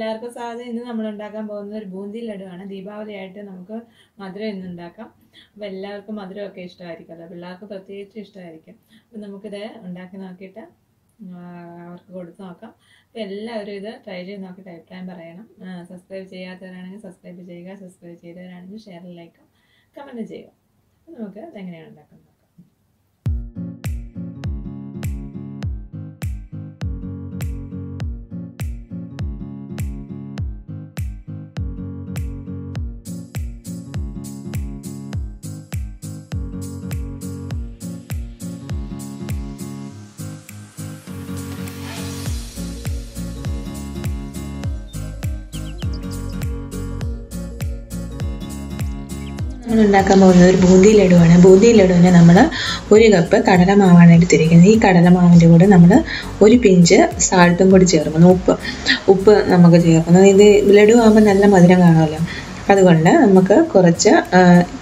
എല്ലാവർക്കും സ്വാഗതം. ഇന്ന് നമ്മൾ ഉണ്ടാക്കാൻ പോകുന്നത് ഒരു ബൂന്തി ലഡുവാണ്. ദീപാവലിയായിട്ട് നമുക്ക് മധുരം ഇന്ന് ഉണ്ടാക്കാം. അപ്പോൾ എല്ലാവർക്കും മധുരമൊക്കെ ഇഷ്ടമായിരിക്കുമല്ലോ? പിള്ളേർക്ക് പ്രത്യേകിച്ച് ഇഷ്ടമായിരിക്കും. അപ്പോൾ നമുക്കിത് ഉണ്ടാക്കി നോക്കിയിട്ട് അവർക്ക് കൊടുത്ത് നോക്കാം. അപ്പോൾ എല്ലാവരും ഇത് ട്രൈ ചെയ്ത് നോക്കിയിട്ട് അഭിപ്രായം പറയണം. സബ്സ്ക്രൈബ് ചെയ്യാത്തവരാണെങ്കിൽ സബ്സ്ക്രൈബ് ചെയ്യുക. സബ്സ്ക്രൈബ് ചെയ്തവരാണെങ്കിൽ ഷെയർ ലൈക്കും കമന്റ് ചെയ്യുക. നമുക്ക് ഇതെങ്ങനെയാണ് ഉണ്ടാക്കുന്നത്? ഉണ്ടാക്കാൻ പോകുന്നത് ഒരു ബൂന്തി ലഡുവാണ്. ബൂന്തി ലഡുവിന് നമ്മൾ ഒരു കപ്പ് കടലമാവാണ് എടുത്തിരിക്കുന്നത്. ഈ കടലമാവിന്റെ കൂടെ നമ്മൾ ഒരു പിഞ്ച് സാൾട്ടും കൂടി ചേർക്കുന്നു. ഉപ്പ് ഉപ്പ് നമുക്ക് ചേർക്കുന്നത് ഇത് ലഡു ആകുമ്പോൾ നല്ല മധുരം കാണുമല്ലോ. അതുകൊണ്ട് നമുക്ക് കുറച്ച്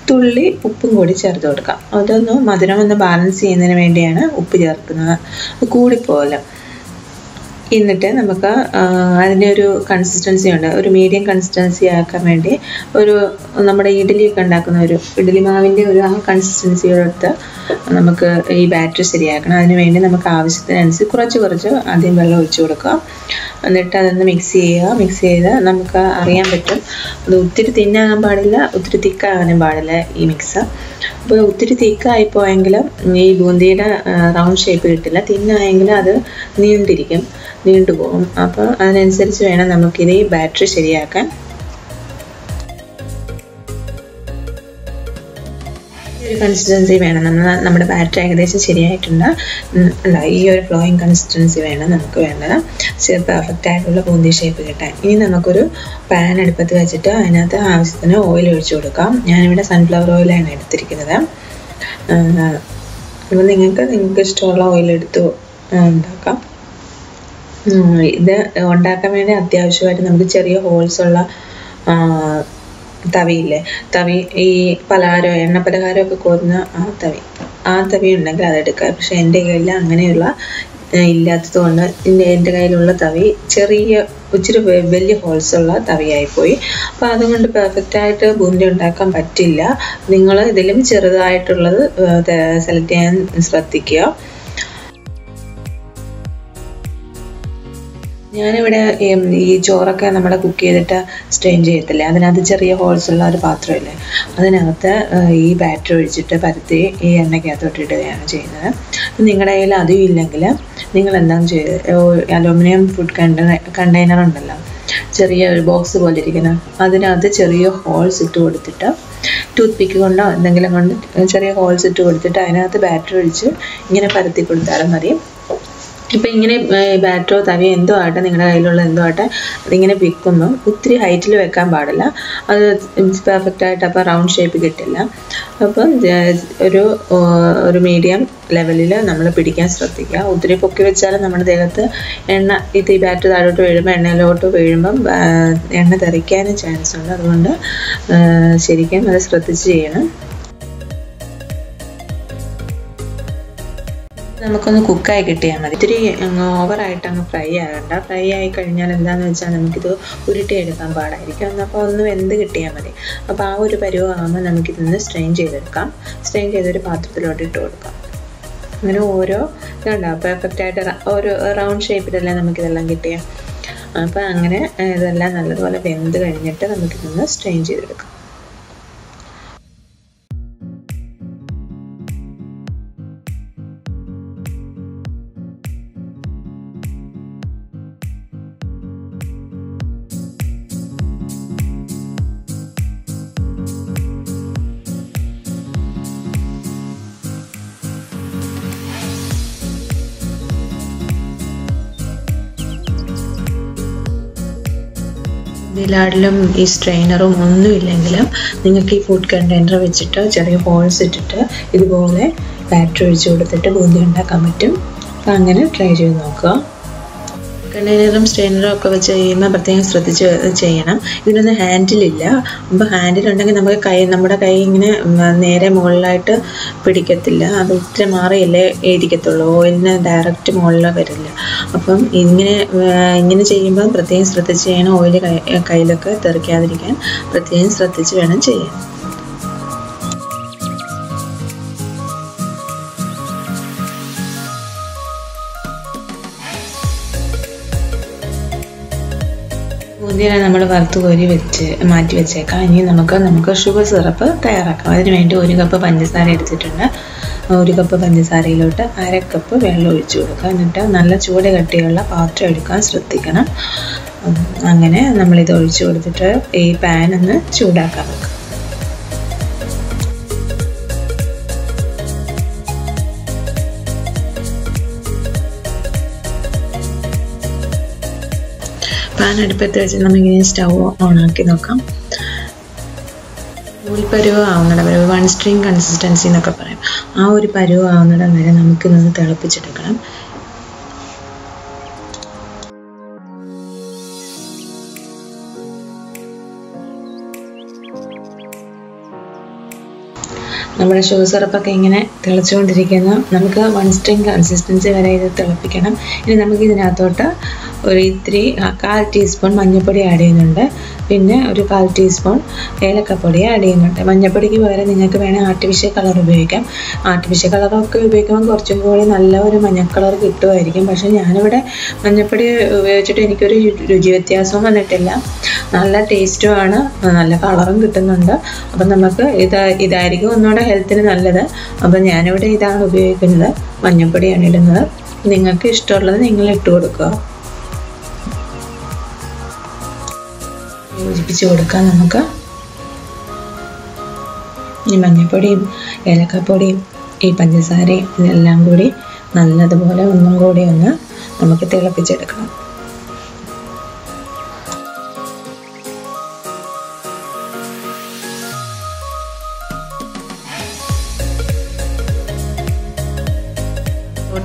തുള്ളി ഉപ്പും കൂടി ചേർത്ത് കൊടുക്കാം. അതൊന്ന് മധുരം ഒന്ന് ബാലൻസ് ചെയ്യുന്നതിന് വേണ്ടിയാണ് ഉപ്പ് ചേർക്കുന്നത്. കൂടിപ്പോകല്ലോ എന്നിട്ട് നമുക്ക് അതിന്റെ ഒരു കൺസിസ്റ്റൻസി ഉണ്ട്. ഒരു മീഡിയം കൺസിസ്റ്റൻസി ആക്കാൻ വേണ്ടി ഒരു നമ്മുടെ ഇഡലിയൊക്കെ ഉണ്ടാക്കുന്ന ഒരു ഇഡലി മാവിന്റെ ഒരു ആ കൺസിസ്റ്റൻസിയോടൊത്ത് നമുക്ക് ഈ ബാറ്റർ ശരിയാക്കണം. അതിന് വേണ്ടി നമുക്ക് ആവശ്യത്തിനനുസരിച്ച് കുറച്ച് കുറച്ച് ആദ്യം വെള്ളം ഒഴിച്ചു കൊടുക്കുക. എന്നിട്ട് അതൊന്ന് മിക്സ് ചെയ്യുക. മിക്സ് ചെയ്ത് നമുക്ക് അറിയാൻ പറ്റും അത് ഒത്തിരി തിന്നാകാൻ പാടില്ല ഒത്തിരി തിക്കാകാനും പാടില്ല ഈ മിക്സ് അപ്പോൾ ഒത്തിരി തിക്കായി പോയെങ്കിലും ഈ ബൂന്തിയുടെ റൗണ്ട് ഷേപ്പ് കിട്ടില്ല തിന്നായെങ്കിലും അത് നീണ്ടിരിക്കും. നീണ്ടുപോകും. അപ്പോൾ അതിനനുസരിച്ച് വേണം നമുക്കിത് ഈ ബാറ്ററി ശരിയാക്കാൻ. ഒരു കൺസിസ്റ്റൻസി വേണം. നമ്മൾ നമ്മുടെ ബാറ്ററി ഏകദേശം ശരിയായിട്ടുണ്ട്. എന്താ ഈ ഒരു ഫ്ലോയിങ് കൺസിസ്റ്റൻസി വേണം നമുക്ക് വേണ്ടത്. പെർഫെക്റ്റ് ആയിട്ടുള്ള ബൂന്തി ഷേപ്പ് കിട്ടാൻ. ഇനി നമുക്കൊരു പാൻ അടുപ്പത്ത് വെച്ചിട്ട് അതിനകത്ത് ആവശ്യത്തിന് ഓയിൽ ഒഴിച്ചു കൊടുക്കാം. ഞാനിവിടെ സൺഫ്ലവർ ഓയിലാണ് എടുത്തിരിക്കുന്നത്. അപ്പോൾ നിങ്ങൾക്ക് നിങ്ങൾക്ക് ഇഷ്ടമുള്ള ഓയിൽ എടുത്ത് ഉണ്ടാക്കാം. ഇത് ഉണ്ടാക്കാൻ വേണ്ടി അത്യാവശ്യമായിട്ട് നമുക്ക് ചെറിയ ഹോൾസ് ഉള്ള തവിയില്ലേ? തവി ഈ പലഹാരം എണ്ണ പലഹാരമൊക്കെ കോരുന്ന ആ തവി. ആ തവി ഉണ്ടെങ്കിൽ അതെടുക്കുക പക്ഷെ എന്റെ കയ്യിൽ അങ്ങനെയുള്ള ഇല്ലാത്തത് കൊണ്ട് എന്റെ കയ്യിലുള്ള തവി ചെറിയ ഇച്ചിരി വലിയ ഹോൾസ് ഉള്ള തവിയായിപ്പോയി അപ്പോൾ അതുകൊണ്ട് പെർഫെക്റ്റായിട്ട് ബൂന്തി ഉണ്ടാക്കാൻ പറ്റില്ല. നിങ്ങൾ ഇതിലും ചെറുതായിട്ടുള്ളത് സെലക്ട് ചെയ്യാൻ ശ്രദ്ധിക്കുക. ഞാനിവിടെ ഈ ചോറൊക്കെ നമ്മൾ കുക്ക് ചെയ്തിട്ട് സ്ട്രെയിൻ ചെയ്യത്തില്ലേ? അതിനകത്ത് ചെറിയ ഹോൾസ് ഉള്ള ഒരു പാത്രമില്ലേ? അതിനകത്ത് ഈ ബാറ്ററി ഒഴിച്ചിട്ട് പരത്തി ഈ എണ്ണയ്ക്കകത്തോട്ട് ഇടുകയാണ് ചെയ്യുന്നത്. അപ്പം നിങ്ങളുടെ കയ്യിൽ അതും ഇല്ലെങ്കിൽ നിങ്ങൾ എന്താണ് ചെയ്ത് അലുമിനിയം ഫുഡ് കണ്ടെയ്നർ കണ്ടെയ്നർ ഉണ്ടല്ലോ? ചെറിയ ഒരു ബോക്സ് പോലെ ഇരിക്കുന്ന അതിനകത്ത് ചെറിയ ഹോൾസ് ഇട്ട് കൊടുത്തിട്ട് ടൂത്ത് പിക്ക് കൊണ്ടോ എന്തെങ്കിലും കൊണ്ട് ചെറിയ ഹോൾസ് ഇട്ട് കൊടുത്തിട്ട് അതിനകത്ത് ബാറ്ററി ഒഴിച്ച് ഇങ്ങനെ പരത്തി കൊടുത്താലും മതി. ഇപ്പം ഇങ്ങനെ ബാറ്റോ തവിയോ എന്തോ ആട്ടെ നിങ്ങളുടെ കയ്യിലുള്ള എന്തോ ആട്ടെ അതിങ്ങനെ വിൽക്കുമ്പം ഒത്തിരി ഹൈറ്റിൽ വെക്കാൻ പാടില്ല. അത് പെർഫെക്റ്റ് ആയിട്ട് അപ്പോൾ റൗണ്ട് ഷേപ്പ് കിട്ടില്ല. അപ്പം ഒരു ഒരു മീഡിയം ലെവലിൽ നമ്മൾ പിടിക്കാൻ ശ്രദ്ധിക്കുക. ഒത്തിരി പൊക്കി വെച്ചാൽ നമ്മുടെ ദേഹത്ത് എണ്ണ ഇത് ഈ ബാറ്റ് താഴോട്ട് വീഴുമ്പോൾ എണ്ണയിലോട്ട് വീഴുമ്പം എണ്ണ തെറിക്കാനും ചാൻസ് ഉണ്ട്. അതുകൊണ്ട് ശരിക്കും അത് ശ്രദ്ധിച്ച് ചെയ്യണം. നമുക്കൊന്ന് കുക്കായി കിട്ടിയാൽ മതി. ഇത്തിരി ഓവറായിട്ട് അങ്ങ് ഫ്രൈ ആകണ്ട. ഫ്രൈ ആയി കഴിഞ്ഞാൽ എന്താണെന്ന് വെച്ചാൽ നമുക്കിത് ഉരുട്ടിയെടുക്കാൻ പാടായിരിക്കും. അപ്പോൾ ഒന്ന് വെന്ത് കിട്ടിയാൽ മതി. അപ്പോൾ ആ ഒരു പരുവമാകുമ്പോൾ നമുക്കിതൊന്ന് സ്ട്രെയിൻ ചെയ്തെടുക്കാം. സ്ട്രെയിൻ ചെയ്തൊരു പാത്രത്തിലോട്ട് ഇട്ട് കൊടുക്കാം. അങ്ങനെ ഓരോ ഇതുണ്ടോ? പെർഫെക്റ്റ് ആയിട്ട് ഒരു റൗണ്ട് ഷേപ്പിലല്ലേ നമുക്കിതെല്ലാം കിട്ടിയ? അപ്പോൾ അങ്ങനെ ഇതെല്ലാം നല്ലതുപോലെ വെന്ത് കഴിഞ്ഞിട്ട് നമുക്കിതൊന്ന് സ്ട്രെയിൻ ചെയ്തെടുക്കാം. ഇതിലാടിലും ഈ സ്ട്രെയിനറും ഒന്നും ഇല്ലെങ്കിലും നിങ്ങൾക്ക് ഈ ഫുഡ് കണ്ടെയ്നർ വെച്ചിട്ട് ചെറിയ ഹോൾസ് ഇട്ടിട്ട് ഇതുപോലെ ബാറ്ററി ഒഴിച്ച് കൊടുത്തിട്ട് ബൂന്തി ഉണ്ടാക്കാൻ പറ്റും. അങ്ങനെ ട്രൈ ചെയ്ത് നോക്കുക. കണ്ടെയ്നറും സ്ട്രെയിനറും ഒക്കെ വെച്ച് ചെയ്യുമ്പോൾ പ്രത്യേകം ശ്രദ്ധിച്ച് ചെയ്യണം. ഇതിനൊന്നും ഹാൻഡിലില്ല അപ്പോൾ ഹാൻഡിലുണ്ടെങ്കിൽ നമുക്ക് കൈ നമ്മുടെ കൈ ഇങ്ങനെ നേരെ മുകളിലായിട്ട് പിടിക്കത്തില്ല. അത് ഇത്തിരി മാറിയല്ലേ ഇരിക്കത്തുള്ളൂ. ഓയിലിന് ഡയറക്റ്റ് മുകളിൽ വരില്ല. അപ്പം ഇങ്ങനെ ഇങ്ങനെ ചെയ്യുമ്പോൾ പ്രത്യേകം ശ്രദ്ധിച്ച് ചെയ്യണം. ഓയിൽ കൈ കയ്യിലൊക്കെ തെറിക്കാതിരിക്കാൻ പ്രത്യേകം ശ്രദ്ധിച്ച് വേണം ചെയ്യാൻ. ബൂന്തിനെ നമ്മൾ വറുത്ത് കോരി വെച്ച് മാറ്റി വെച്ചേക്കാം. ഇനി നമുക്ക് നമുക്ക് ഷുഗർ സിറപ്പ് തയ്യാറാക്കാം. അതിന് വേണ്ടി ഒരു കപ്പ് പഞ്ചസാര എടുത്തിട്ടുണ്ട്. ഒരു കപ്പ് പഞ്ചസാരയിലോട്ട് അര കപ്പ് വെള്ളം ഒഴിച്ചു കൊടുക്കുക. എന്നിട്ട് നല്ല ചൂട് കട്ടിയുള്ള പാത്രം എടുക്കാൻ ശ്രദ്ധിക്കണം. അങ്ങനെ നമ്മളിത് ഒഴിച്ചു കൊടുത്തിട്ട് ഈ പാൻ ഒന്ന് ചൂടാക്കാൻ വെക്കാം. പാൻ അടുപ്പത്ത് വെച്ച് നമുക്കിനി സ്റ്റൗ ഓണാക്കി നോക്കാം. ഒരു പരുവ ആവുന്നിടം വരെ വൺ സ്ട്രീം കൺസിസ്റ്റൻസി എന്നൊക്കെ പറയും. ആ ഒരു പരുവ് ആവുന്നിടം വരെ നമുക്കിതൊന്ന് തിളപ്പിച്ചെടുക്കണം. നമ്മുടെ ഷുഗർ സിറപ്പൊക്കെ ഇങ്ങനെ തിളച്ചുകൊണ്ടിരിക്കുന്നു. നമുക്ക് വൺ സ്ട്രിങ് കൺസിസ്റ്റൻസി വരെ ഇത് തിളപ്പിക്കണം. ഇനി നമുക്ക് ഇതിനകത്തോട്ട് ഒരു ഇത്തിരി കാൽ ടീസ്പൂൺ മഞ്ഞൾപ്പൊടി ആഡ് ചെയ്യുന്നുണ്ട്. പിന്നെ ഒരു കാൽ ടീസ്പൂൺ ഏലക്കപ്പൊടി ആഡ് ചെയ്യുന്നുണ്ട്. മഞ്ഞൾപ്പൊടിക്ക് പകരം നിങ്ങൾക്ക് വേണേൽ ആർട്ടിഫിഷ്യൽ കളർ ഉപയോഗിക്കാം. ആർട്ടിഫിഷ്യൽ കളറൊക്കെ ഉപയോഗിക്കുമ്പോൾ കുറച്ചും കൂടി നല്ല ഒരു മഞ്ഞ കളർ കിട്ടുമായിരിക്കും. പക്ഷേ ഞാനിവിടെ മഞ്ഞൾപ്പൊടി ഉപയോഗിച്ചിട്ട് എനിക്കൊരു രുചി വ്യത്യാസവും വന്നിട്ടില്ല. നല്ല ടേസ്റ്റുമാണ് നല്ല കളറും കിട്ടുന്നുണ്ട്. അപ്പം നമുക്ക് ഇത് ഇതായിരിക്കും ഒന്നുകൂടെ ഹെൽത്തിന് നല്ലത്. അപ്പം ഞാനിവിടെ ഇതാണ് ഉപയോഗിക്കുന്നത്. മഞ്ഞൾപ്പൊടിയാണ് ഇടുന്നത്. നിങ്ങൾക്ക് ഇഷ്ടമുള്ളത് നിങ്ങൾ ഇട്ട് കൊടുക്കുക. യോജിപ്പിച്ച് കൊടുക്കാം നമുക്ക്. ഈ മഞ്ഞൾപ്പൊടിയും ഏലക്കപ്പൊടിയും ഈ പഞ്ചസാരയും ഇതെല്ലാം കൂടി നല്ലതുപോലെ ഒന്നും കൂടി ഒന്ന് നമുക്ക് തിളപ്പിച്ചെടുക്കണം.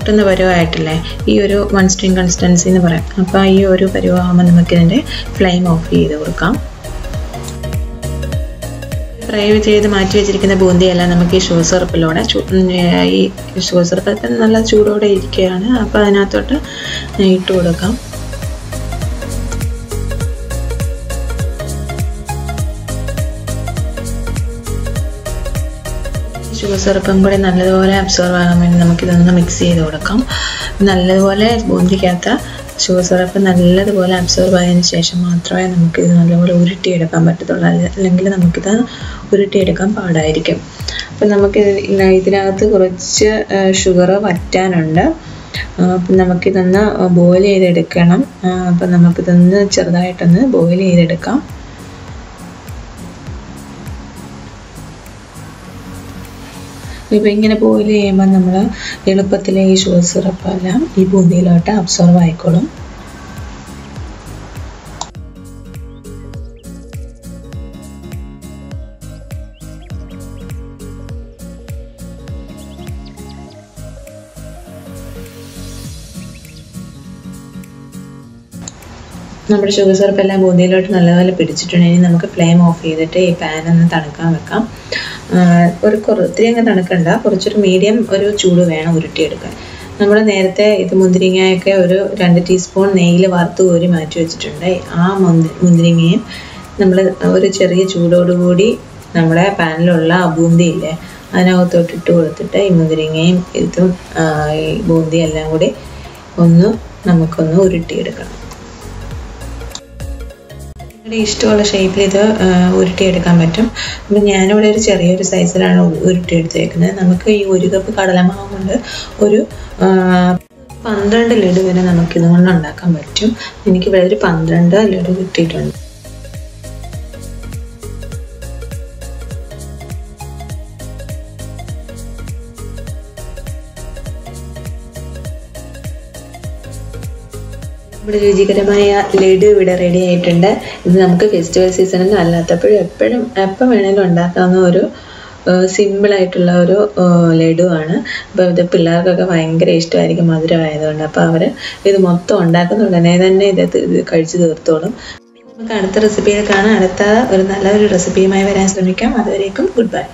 ഒട്ടുന്ന പരുവമായിട്ടില്ലേ ഈ ഒരു വൺ സ്ട്രിങ് കൺസിസ്റ്റൻസി എന്ന് പറയാം. അപ്പോൾ ഈ ഒരു പരുവാകുമ്പോൾ നമുക്കിതിന്റെ ഫ്ലെയിം ഓഫ് ചെയ്ത് കൊടുക്കാം. ഫ്രൈ ചെയ്ത് മാറ്റി വെച്ചിരിക്കുന്ന ബൂന്തിയെല്ലാം നമുക്ക് ഈ ഷുഗർ ഈ ഷുഗർ നല്ല ചൂടോടെ ഇരിക്കുകയാണ്. അപ്പോൾ അതിനകത്തോട്ട് ഇട്ട് കൊടുക്കാം. ഷുഗർ സിറപ്പും കൂടി നല്ലതുപോലെ അബ്സോർവ് ആകാൻ വേണ്ടി നമുക്കിതൊന്ന് മിക്സ് ചെയ്ത് കൊടുക്കാം. നല്ലതുപോലെ ബൂന്തിക്കകത്ത് ഷുഗർ സിറപ്പ് നല്ലതുപോലെ അബ്സോർവ് ആയതിന് ശേഷം മാത്രമേ നമുക്കിത് നല്ലപോലെ ഉരുട്ടിയെടുക്കാൻ പറ്റത്തുള്ളൂ. അല്ല- അല്ലെങ്കിൽ നമുക്കിത് ഉരുട്ടിയെടുക്കാൻ പാടായിരിക്കും. അപ്പം നമുക്ക് ഇതിനകത്ത് കുറച്ച് ഷുഗർ വറ്റാനുണ്ട്. അപ്പം നമുക്കിതൊന്ന് ബോയിൽ ചെയ്തെടുക്കണം. അപ്പം നമുക്കിതൊന്ന് ചെറുതായിട്ടൊന്ന് ബോയിൽ ചെയ്തെടുക്കാം. ഇപ്പം ഇങ്ങനെ ബോയിൽ ചെയ്യുമ്പോൾ നമ്മൾ എളുപ്പത്തിൽ ഈ ഷുഗർ സിറപ്പെല്ലാം ഈ ബൂന്തിയിലോട്ട് അബ്സോർവ് ആയിക്കോളും. നമ്മുടെ ഷുഗർ സിറപ്പ് എല്ലാം ബൂന്തിയിലോട്ട് നല്ലപോലെ പിടിച്ചിട്ടുണ്ട്. ഇനി നമുക്ക് ഫ്ലെയിം ഓഫ് ചെയ്തിട്ട് ഈ പാൻ ഒന്ന് തണുക്കാൻ വെക്കാം. ഒരു കുറ ഒത്തിരി അങ്ങ് തണുക്കണ്ട. കുറച്ചൊരു മീഡിയം ഒരു ചൂട് വേണം ഉരുട്ടിയെടുക്കാൻ. നമ്മൾ നേരത്തെ ഇത് മുന്തിരിങ്ങയൊക്കെ ഒരു രണ്ട് ടീസ്പൂൺ നെയ്യിൽ വറുത്ത് കോരി മാറ്റി വെച്ചിട്ടുണ്ട്. ആ മുന്തി മുന്തിരിങ്ങയും നമ്മൾ ഒരു ചെറിയ ചൂടോടുകൂടി നമ്മുടെ പാനിലുള്ള ആ ബൂന്തിയില്ലേ അതിനകത്തോട്ട് ഇട്ട് കൊടുത്തിട്ട് ഈ മുന്തിരിങ്ങയും ഇതും ഈ ബൂന്തി എല്ലാം കൂടി ഒന്ന് നമുക്കൊന്ന് ഉരുട്ടിയെടുക്കണം. നിങ്ങളുടെ ഇഷ്ടമുള്ള ഷേപ്പിൽ ഇത് ഉരുട്ടി ഉരുട്ടിയെടുക്കാൻ പറ്റും. അപ്പം ഞാനിവിടെ ഒരു ചെറിയൊരു സൈസിലാണ് ഉരുട്ടി ഉരുട്ടിയെടുത്തേക്കുന്നത്. നമുക്ക് ഈ ഒരു കപ്പ് കടലമാവ് കൊണ്ട് ഒരു പന്ത്രണ്ട് ലഡു വരെ നമുക്കിതുകൊണ്ട് ഉണ്ടാക്കാൻ പറ്റും. എനിക്കിവിടെ ഒരു പന്ത്രണ്ട് ലഡു കിട്ടിയിട്ടുണ്ട്. ഇവിടെ രുചികരമായ ലഡു ഇവിടെ റെഡി ആയിട്ടുണ്ട്. ഇത് നമുക്ക് ഫെസ്റ്റിവൽ സീസണൊന്നും അല്ലാത്തപ്പോഴും എപ്പോഴും എപ്പം വേണേലും ഉണ്ടാക്കാവുന്ന ഒരു സിമ്പിളായിട്ടുള്ള ഒരു ലഡു ആണ്. അപ്പോൾ ഇത് പിള്ളേർക്കൊക്കെ ഭയങ്കര ഇഷ്ടമായിരിക്കും മധുരമായതുകൊണ്ട്. അപ്പോൾ അവർ ഇത് മൊത്തം ഉണ്ടാക്കുന്ന ഉടനെ തന്നെ ഇത് കഴിച്ചു തീർത്തോളും. നമുക്ക് അടുത്ത റെസിപ്പിയിൽ കാണാം. അടുത്ത ഒരു നല്ലൊരു റെസിപ്പിയുമായി വരാൻ ശ്രമിക്കാം. അതുവരേക്കും ഗുഡ് ബൈ